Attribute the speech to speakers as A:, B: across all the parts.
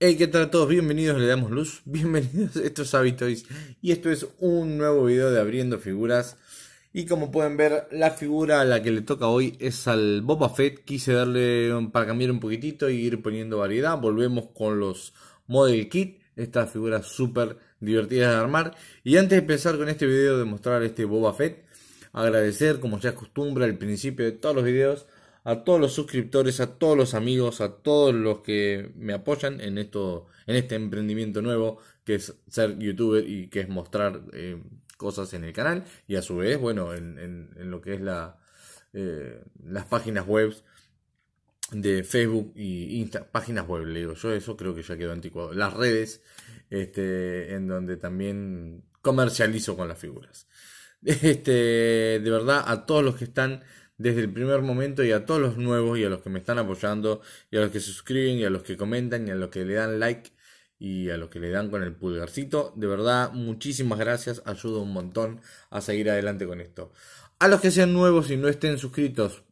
A: Hey, ¿qué tal a todos? Bienvenidos, le damos luz. Bienvenidos, esto es Habitoys y esto es un nuevo video de abriendo figuras. Y como pueden ver, la figura a la que le toca hoy es al Boba Fett. Quise darle para cambiar un poquitito y ir poniendo variedad. Volvemos con los Model Kit, estas figuras súper divertidas de armar. Y antes de empezar con este video de mostrar este Boba Fett, agradecer, como ya es costumbre, al principio de todos los videos a todos los suscriptores, a todos los amigos, a todos los que me apoyan en esto, en este emprendimiento nuevo que es ser youtuber y que es mostrar eh, cosas en el canal y a su vez, bueno, en, lo que es la, eh, las páginas web de Facebook y Insta, páginas web, le digo yo, eso creo que ya quedó anticuado. Las redes, este, en donde también comercializo con las figuras. Este, de verdad, a todos los que están desde el primer momento y a todos los nuevos y a los que me están apoyando y a los que suscriben y a los que comentan y a los que le dan like y a los que le dan con el pulgarcito. De verdad, muchísimas gracias, ayuda un montón a seguir adelante con esto. A los que sean nuevos y no estén suscritos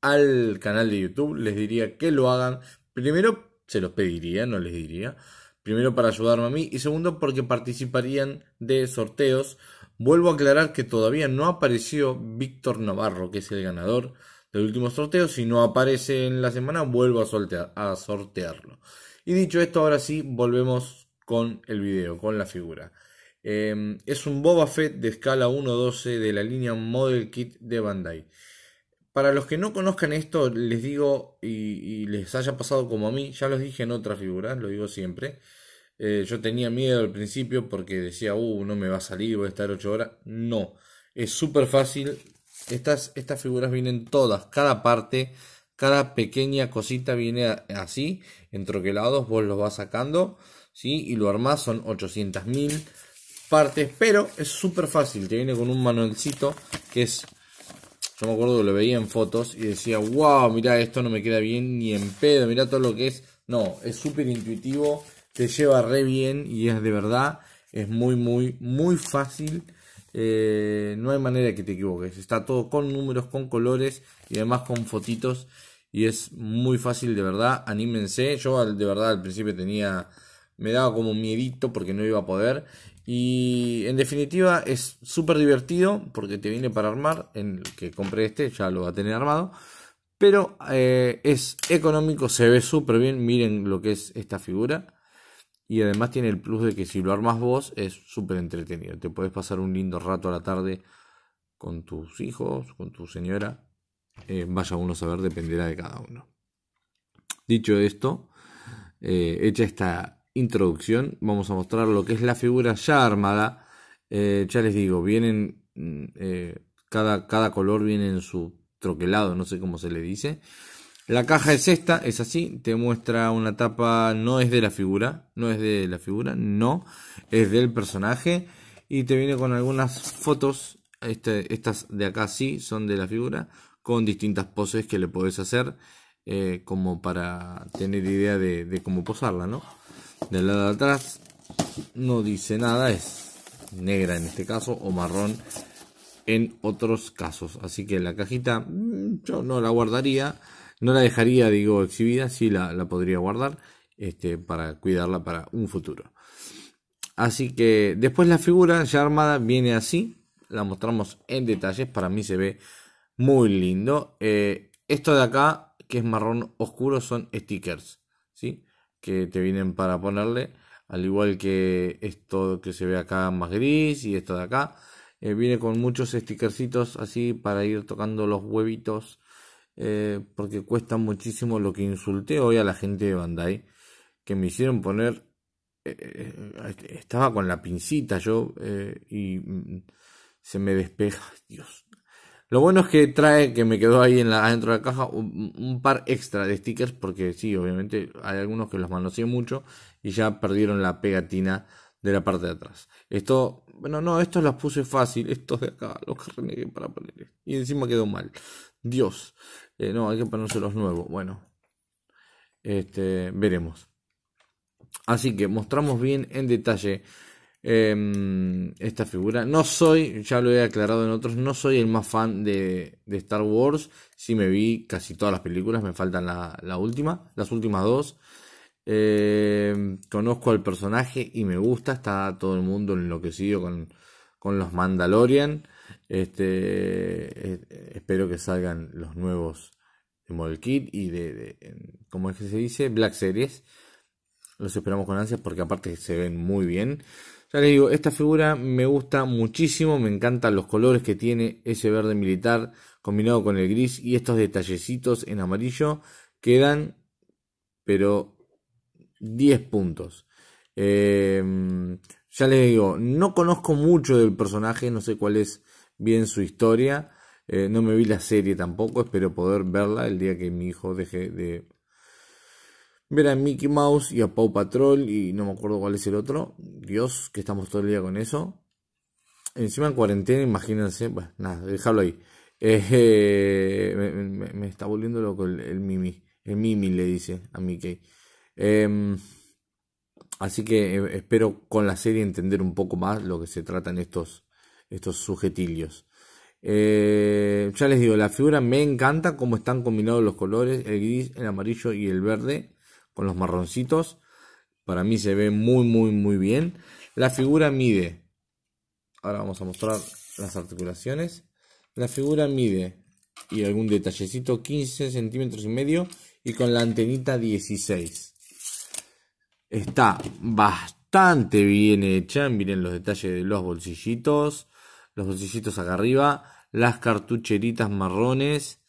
A: al canal de YouTube, les diría que lo hagan. Primero, se los pediría, no les diría. Primero para ayudarme a mí y segundo porque participarían de sorteos Vuelvo a aclarar que todavía no apareció Víctor Navarro, que es el ganador del último sorteo. Si no aparece en la semana, vuelvo a, sortearlo. Y dicho esto, ahora sí, volvemos con el video, con la figura. Em, es un Boba Fett de escala 1.12 de la línea Model Kit de Bandai. Para los que no conozcan esto, les digo y, y les haya pasado como a mí, ya los dije en otras figuras, lo digo siempre. Eh, yo tenía miedo al principio porque decía, uh, no me va a salir, voy a estar 8 horas. No, es súper fácil. Estas, estas figuras vienen todas, cada parte, cada pequeña cosita viene así, en troquelados, vos los vas sacando, ¿sí? Y lo armás, son 800.000 partes, pero es súper fácil, te viene con un manualcito que es yo me acuerdo que lo veía en fotos y decía, wow, mira, esto no me queda bien ni en pedo, mira todo lo que es. No, es súper intuitivo te lleva re bien y es de verdad, es muy, muy, muy fácil. Eh, no hay manera que te equivoques. Está todo con números, con colores y además con fotitos. Y es muy fácil, de verdad. Anímense. Yo de verdad al principio tenía. Me daba como miedito porque no iba a poder. Y en definitiva es súper divertido porque te viene para armar. En el que compré este, ya lo va a tener armado. Pero eh, es económico, se ve súper bien. Miren lo que es esta figura. Y además tiene el plus de que si lo armas vos es súper entretenido. Te puedes pasar un lindo rato a la tarde con tus hijos, con tu señora. Eh, vaya uno a saber, dependerá de cada uno. Dicho esto, eh, hecha esta introducción, vamos a mostrar lo que es la figura ya armada. Eh, ya les digo, vienen, mm, cada, cada color viene en su troquelado, no sé cómo se le dice. La caja es esta, es así, te muestra una tapa, no es de la figura, no es de la figura, no, es del personaje y te viene con algunas fotos, este, estas de acá sí son de la figura, con distintas poses que le podés hacer eh, como para tener idea de, cómo posarla, ¿no? Del lado de atrás no dice nada, es negra en este caso o marrón en otros casos, así que la cajita mm, yo no la guardaría no la dejaría, digo, exhibida, sí la, podría guardar este, para cuidarla para un futuro. Así que después la figura ya armada viene así. La mostramos en detalles. Para mí se ve muy lindo. Eh, esto de acá, que es marrón oscuro, son stickers. ¿sí? Que te vienen para ponerle. Al igual que esto que se ve acá más gris y esto de acá. Eh, viene con muchos stickercitos así para ir tocando los huevitos eh, porque cuesta muchísimo lo que insulté hoy a la gente de Bandai, que me hicieron poner, eh, eh, estaba con la pincita yo y mm, se me despeja, Dios. Lo bueno es que trae, que me quedó ahí en la, adentro de la caja, un, par extra de stickers, porque sí, obviamente hay algunos que los manoseé mucho y ya perdieron la pegatina de la parte de atrás. Esto, bueno, no, estos los puse fácil, estos de acá, los que renegué para poner. Y encima quedó mal. Dios. Eh, no, hay que ponerse los nuevos. Bueno, este, veremos. Así que mostramos bien en detalle em, esta figura. No soy, ya lo he aclarado en otros, no soy el más fan de, Star Wars. Sí me vi casi todas las películas, me faltan la, última, las últimas dos. Eh, conozco al personaje y me gusta. Está todo el mundo enloquecido con, con los Mandalorian. Este, eh, espero que salgan los nuevos de Model Kit y de, como es que se dice, Black Series. Los esperamos con ansias porque aparte se ven muy bien. Ya les digo, esta figura me gusta muchísimo, me encantan los colores que tiene ese verde militar combinado con el gris y estos detallecitos en amarillo quedan, pero 10 puntos. Em, ya les digo, no conozco mucho del personaje, no sé cuál es bien su historia. Eh, no me vi la serie tampoco, espero poder verla el día que mi hijo deje de ver a Mickey Mouse y a Paw Patrol y no me acuerdo cuál es el otro. Dios, que estamos todo el día con eso. Encima en cuarentena, imagínense, bueno, nada, déjalo ahí. Eh, me, está volviendo loco el, Mimi. El Mimi le dice a Mickey. Em, así que eh, espero con la serie entender un poco más lo que se tratan estos, estos sujetilios. Eh, ya les digo, la figura me encanta cómo están combinados los colores, el gris, el amarillo y el verde con los marroncitos. Para mí se ve muy, muy, muy bien. La figura mide, ahora vamos a mostrar las articulaciones. La figura mide y algún detallecito 15 centímetros y medio y con la antenita 16. Está bastante bien hecha. Miren los detalles de los bolsillitos. Los bolsillitos acá arriba. Las cartucheritas marrones.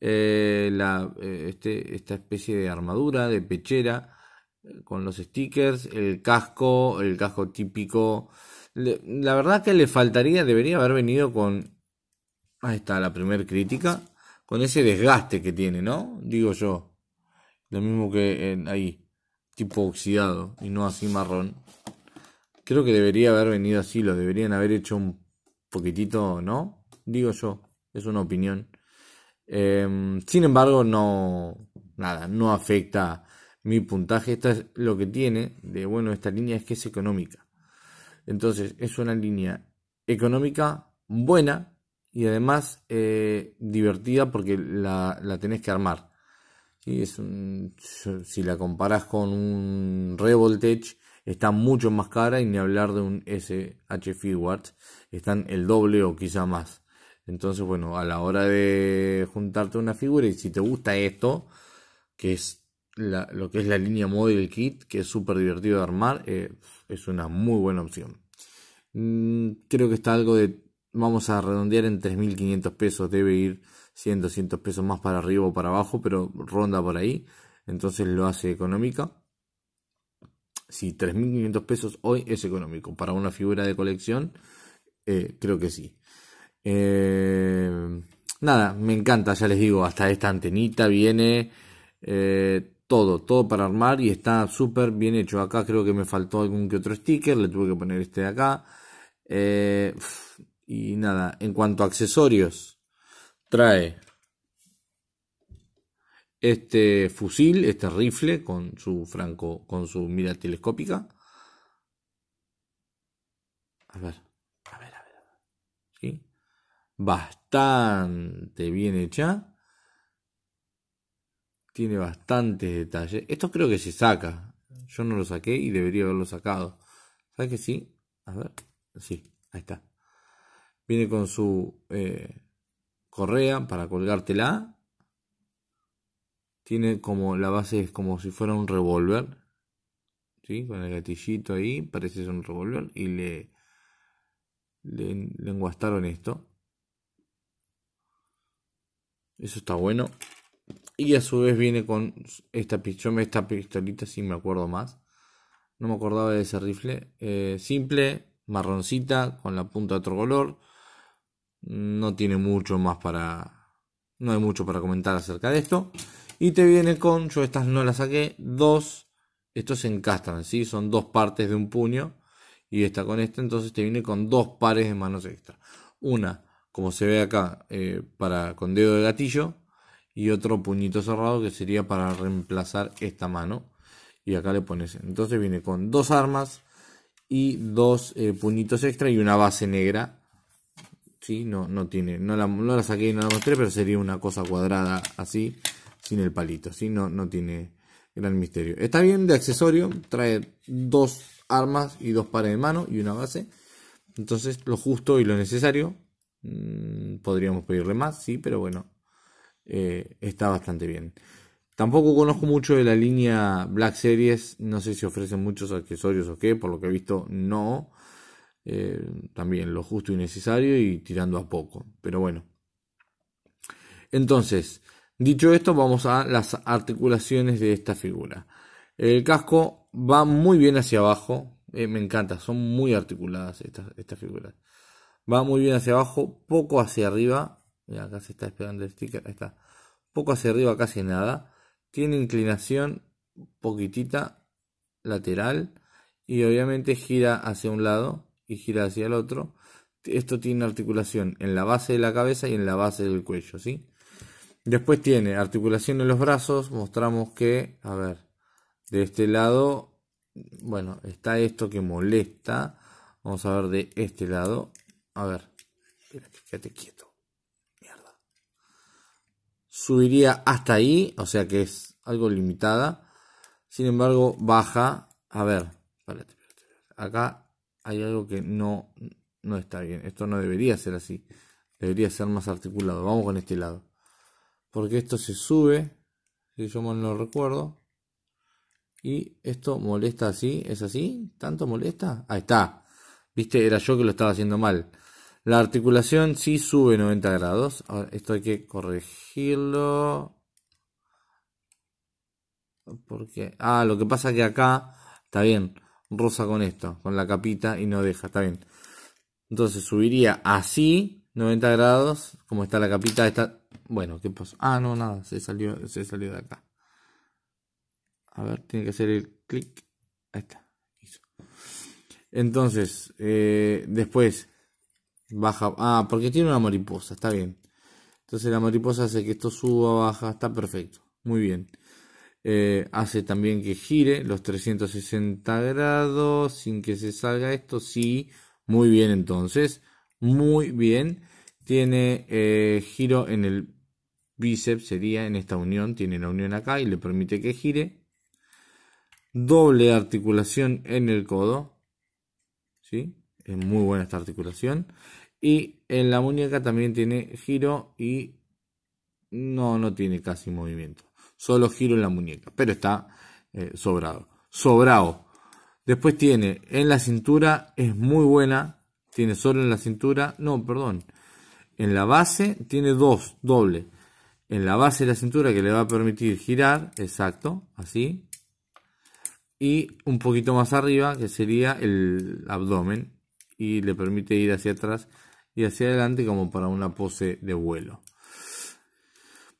A: Eh, la, eh, este, esta especie de armadura, de pechera. Eh, con los stickers. El casco. El casco típico. la verdad que le faltaría. Debería haber venido con... Ahí está la primera crítica. Con ese desgaste que tiene, ¿no? Digo yo. Lo mismo que ahí tipo oxidado y no así marrón. Creo que debería haber venido así, lo deberían haber hecho un poquitito, ¿no? Digo yo, es una opinión. Em, sin embargo, no, nada, no afecta mi puntaje. Esto es lo que tiene de bueno esta línea es que es económica. Entonces, es una línea económica buena y además eh, divertida porque la, la tenés que armar es si la comparas con un Revoltage, está mucho más cara y ni hablar de un SH Figuarts, están el doble o quizá más. Entonces, bueno, a la hora de juntarte una figura y si te gusta esto, que es lo que es la línea Model Kit, que es súper divertido de armar, eh, es una muy buena opción. Mm, creo que está algo de, vamos a redondear en 3.500 pesos, debe ir 100, 200 pesos más para arriba o para abajo, pero ronda por ahí. Entonces lo hace económica. Si 3.500 pesos hoy es económico para una figura de colección, eh, creo que sí. Eh, nada, me encanta, ya les digo, hasta esta antenita viene eh, todo, todo para armar y está súper bien hecho. Acá creo que me faltó algún que otro sticker, le tuve que poner este de acá. y nada, en cuanto a accesorios, trae este fusil, este rifle con su franco, con su mira telescópica. A ver, a ver, a ver. ¿Sí? Bastante bien hecha. Tiene bastante detalle. Esto creo que se saca. Yo no lo saqué y debería haberlo sacado. ¿Sabes que sí? A ver. Sí, ahí está. Viene con su eh, correa para colgártela. Tiene como la base es como si fuera un revólver. ¿Sí? Con el gatillito ahí, parece ser un revólver. Y le, le, enguastaron esto. Eso está bueno. Y a su vez viene con esta, esta pistolita, si me acuerdo más. No me acordaba de ese rifle. Eh, simple, marroncita, con la punta de otro color no tiene mucho más para. No hay mucho para comentar acerca de esto. Y te viene con. Yo estas no las saqué. Dos. Estos se encastran, ¿sí? Son dos partes de un puño. Y esta con esta. Entonces te viene con dos pares de manos extra. Una, como se ve acá, eh, para con dedo de gatillo. Y otro puñito cerrado que sería para reemplazar esta mano. Y acá le pones. Entonces viene con dos armas y dos eh, puñitos extra y una base negra ¿sí? No, no tiene, no la, no la saqué y no la mostré, pero sería una cosa cuadrada así, sin el palito, ¿sí? No, no tiene Gran Misterio. Está bien de accesorio, trae dos armas y dos pares de mano y una base. Entonces, lo justo y lo necesario. Mm, podríamos pedirle más, sí, pero bueno, eh, está bastante bien. Tampoco conozco mucho de la línea Black Series, no sé si ofrecen muchos accesorios o qué, por lo que he visto no. Eh, también lo justo y necesario y tirando a poco, pero bueno. Entonces, dicho esto, vamos a las articulaciones de esta figura. El casco va muy bien hacia abajo, eh, me encanta, son muy articuladas estas, estas figuras. Va muy bien hacia abajo, poco hacia arriba. Acá se está esperando el sticker, está. Poco hacia arriba, casi nada tiene inclinación poquitita lateral y obviamente gira hacia un lado y gira hacia el otro. Esto tiene articulación en la base de la cabeza y en la base del cuello, ¿sí? Después tiene articulación en los brazos, mostramos que, a ver, de este lado, bueno, está esto que molesta. Vamos a ver de este lado. A ver, quédate quieto subiría hasta ahí, o sea que es algo limitada. Sin embargo, baja. A ver, espérate, acá hay algo que no, no está bien. Esto no debería ser así. Debería ser más articulado. Vamos con este lado. Porque esto se sube, si yo mal no recuerdo. Y esto molesta así, ¿es así? ¿Tanto molesta? Ahí está. Viste, era yo que lo estaba haciendo mal. La articulación sí sube 90 grados. esto hay que corregirlo. Porque. Ah, lo que pasa que acá. Está bien. Rosa con esto. Con la capita y no deja. Está bien. Entonces subiría así. 90 grados. Como está la capita. Está. Bueno, ¿qué pasó? Ah, no, nada. Se salió, se salió de acá. A ver, tiene que hacer el clic. Ahí está. Entonces, eh, después Baja. Ah, porque tiene una mariposa, está bien. Entonces la mariposa hace que esto suba, baja, está perfecto. Muy bien. Eh, hace también que gire los 360 grados sin que se salga esto. Sí, muy bien entonces. Muy bien. Tiene eh, giro en el bíceps, sería en esta unión. Tiene la unión acá y le permite que gire. Doble articulación en el codo. ¿Sí? Es muy buena esta articulación. Y en la muñeca también tiene giro y no, no tiene casi movimiento. Solo giro en la muñeca, pero está eh, sobrado. Sobrado. Después tiene en la cintura, es muy buena. Tiene solo en la cintura, no, perdón. En la base tiene dos, doble. En la base de la cintura que le va a permitir girar, exacto, así. Y un poquito más arriba, que sería el abdomen. Y le permite ir hacia atrás y hacia adelante como para una pose de vuelo.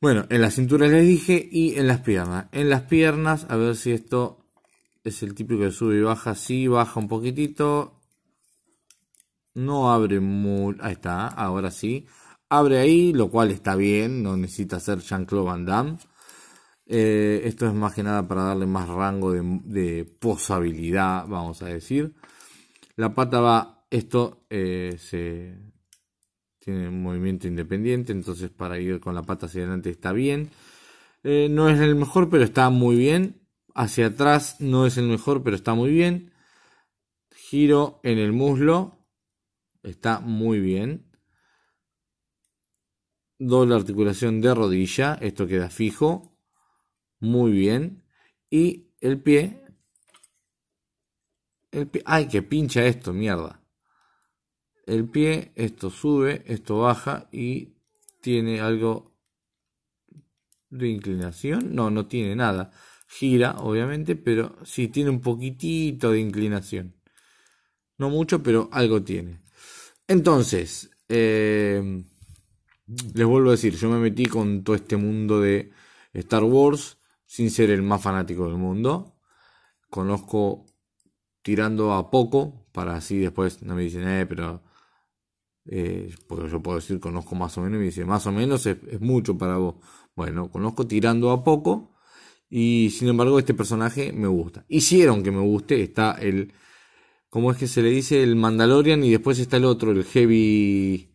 A: Bueno, en la cintura les dije y en las piernas. En las piernas, a ver si esto es el típico que sube y baja. Sí, baja un poquitito. No abre muy... Ahí está, ahora sí. Abre ahí, lo cual está bien. No necesita ser Jean-Claude Van Damme. Eh, esto es más que nada para darle más rango de, de posabilidad, vamos a decir. La pata va... Esto eh, se tiene un movimiento independiente, entonces para ir con la pata hacia adelante está bien. Eh, no es el mejor, pero está muy bien. Hacia atrás no es el mejor, pero está muy bien. Giro en el muslo, está muy bien. Doble articulación de rodilla, esto queda fijo, muy bien. Y el pie, el pie, ay que pincha esto, mierda el pie, esto sube, esto baja y tiene algo de inclinación. No, no tiene nada. Gira, obviamente, pero sí tiene un poquitito de inclinación. No mucho, pero algo tiene. Entonces, eh, les vuelvo a decir, yo me metí con todo este mundo de Star Wars sin ser el más fanático del mundo. Conozco tirando a poco, para así después no me dicen, eh, pero eh, porque yo puedo decir conozco más o menos y me dice más o menos es, mucho para vos. Bueno, conozco tirando a poco y sin embargo este personaje me gusta. Hicieron que me guste, está el, ¿cómo es que se le dice? El Mandalorian y después está el otro, el Heavy,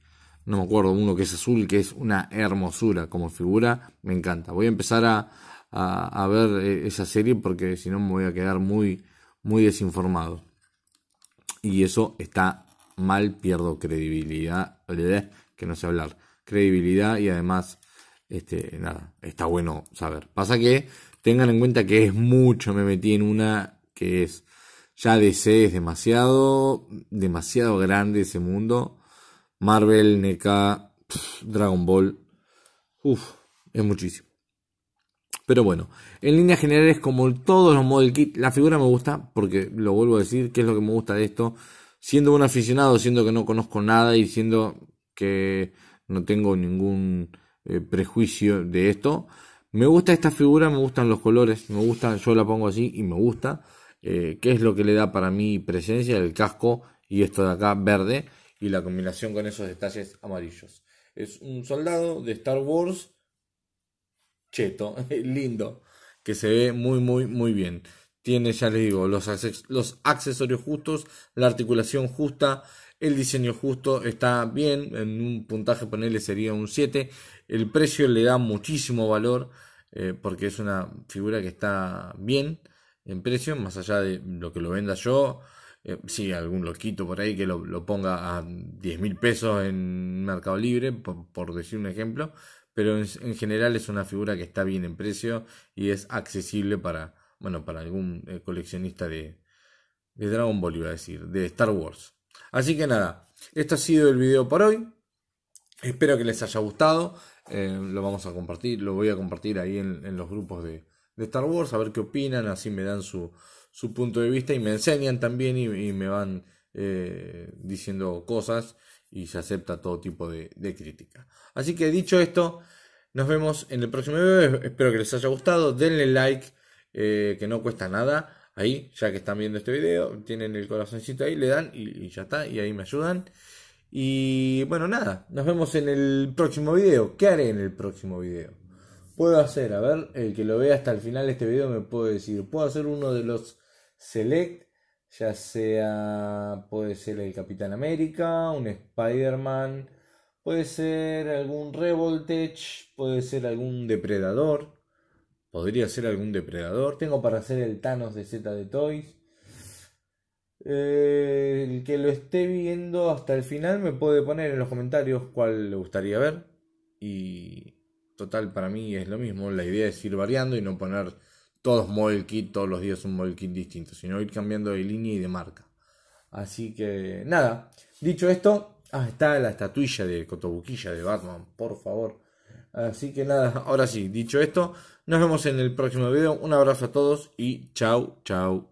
A: no me acuerdo, uno que es azul, que es una hermosura como figura, me encanta. Voy a empezar a, a, ver eh, esa serie porque si no me voy a quedar muy, muy desinformado. Y eso está mal, pierdo credibilidad, que no sé hablar, credibilidad y además, este, nada, está bueno saber. Pasa que tengan en cuenta que es mucho, me metí en una que es, ya DC es demasiado, demasiado grande ese mundo. Marvel, NK, Dragon Ball, uff, es muchísimo. Pero bueno, en líneas generales, como todos los model kit, la figura me gusta, porque lo vuelvo a decir, que es lo que me gusta de esto. Siendo un aficionado, siendo que no conozco nada y siendo que no tengo ningún eh, prejuicio de esto, me gusta esta figura, me gustan los colores, me gusta, yo la pongo así y me gusta. Eh, que es lo que le da para mí presencia? El casco y esto de acá verde y la combinación con esos detalles amarillos. Es un soldado de Star Wars cheto, lindo, que se ve muy, muy, muy bien. Tiene, ya les digo, los, los accesorios justos, la articulación justa, el diseño justo, está bien, en un puntaje ponerle sería un 7. El precio le da muchísimo valor eh, porque es una figura que está bien en precio, más allá de lo que lo venda yo. Eh, sí, algún loquito por ahí que lo, ponga a 10 mil pesos en Mercado Libre, por decir un ejemplo pero en, general es una figura que está bien en precio y es accesible para, bueno, para algún eh, coleccionista de, de Dragon Ball, iba a decir, de Star Wars. Así que nada, esto ha sido el video por hoy. Espero que les haya gustado. Eh, lo vamos a compartir, lo voy a compartir ahí en, los grupos de, Star Wars, a ver qué opinan, así me dan su, su punto de vista y me enseñan también y, me van eh, diciendo cosas y se acepta todo tipo de, crítica. Así que dicho esto, nos vemos en el próximo video. Espero que les haya gustado. Denle like, eh, que no cuesta nada. Ahí, ya que están viendo este video, tienen el corazoncito ahí, le dan y, ya está. Y ahí me ayudan. Y bueno, nada, nos vemos en el próximo video. ¿Qué haré en el próximo video? Puedo hacer, a ver, el que lo vea hasta el final de este video me puede decir, puedo hacer uno de los select ya sea puede ser el Capitán América, un Spider-Man, puede ser algún Revoltech, puede ser algún depredador, podría ser algún depredador. Tengo para hacer el Thanos de Z de Toys. Eh, el que lo esté viendo hasta el final me puede poner en los comentarios cuál le gustaría ver. Y total, para mí es lo mismo. La idea es ir variando y no poner todos model kit, todos los días un model kit distinto, sino ir cambiando de línea y de marca. Así que nada, dicho esto, ah, está la estatuilla de Cotobuquilla de Batman, por favor. Así que nada, ahora sí, dicho esto, nos vemos en el próximo video. Un abrazo a todos y chau, chau.